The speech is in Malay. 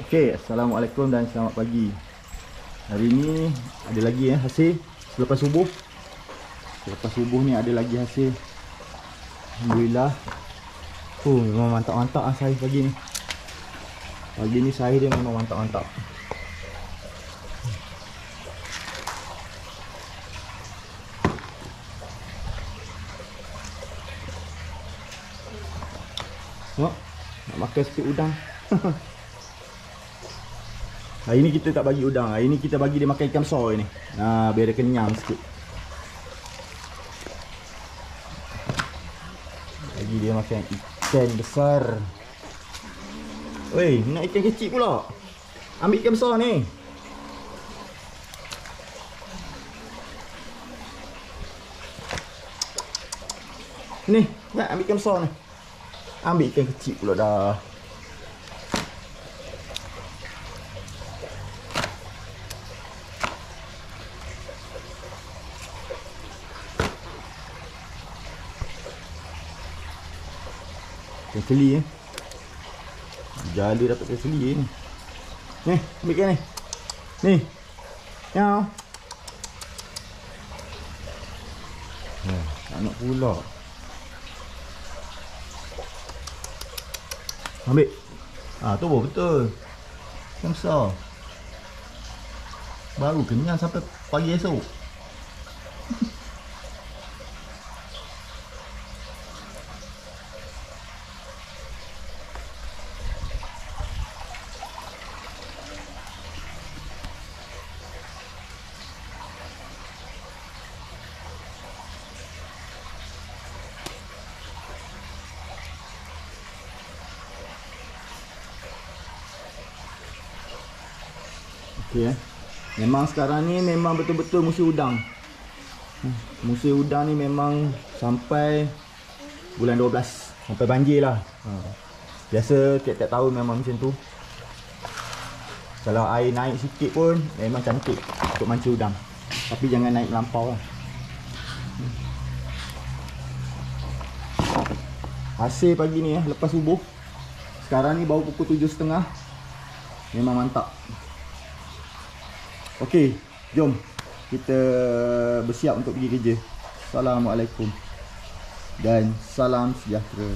Okey, Assalamualaikum dan selamat pagi. Hari ni ada lagi eh hasil selepas subuh. Selepas subuh ni ada lagi hasil. Alhamdulillah. Oh, memang mantap-mantap ah saiz pagi ni. Pagi ni saiz dia memang mantap-mantap. Tengok, nak makan sikit udang. Hari ni kita tak bagi udang. Hari ni kita bagi dia makan ikan besar ni. Ha, biar dia kenyang sikit. Bagi dia makan ikan besar. Weh, nak ikan kecil pula. Ambil ikan besar ni. Ni, nak ambil ikan besar ni. Ambil ikan kecil pula dah. Ikan seli eh. Jala dapat ikan seli eh, ni. Ambil ikan ni. Ni. Yang. Eh, nak pula. Ambil. Ah, tu baru betul. Yang besar. Baru kenyang sampai pagi esok. Okey eh. Memang sekarang ni memang betul-betul musim udang. Hmm, Musim udang ni memang sampai bulan 12 sampai banjir lah. Ha. Biasa tiap-tiap tahun memang macam tu. Kalau air naik sikit pun memang cantik untuk mancing udang. Tapi jangan naik melampau lah. Hasil pagi ni eh lepas subuh. Sekarang ni baru pukul 7.30. Memang mantap. Okey, jom kita bersiap untuk pergi kerja. Assalamualaikum dan salam sejahtera.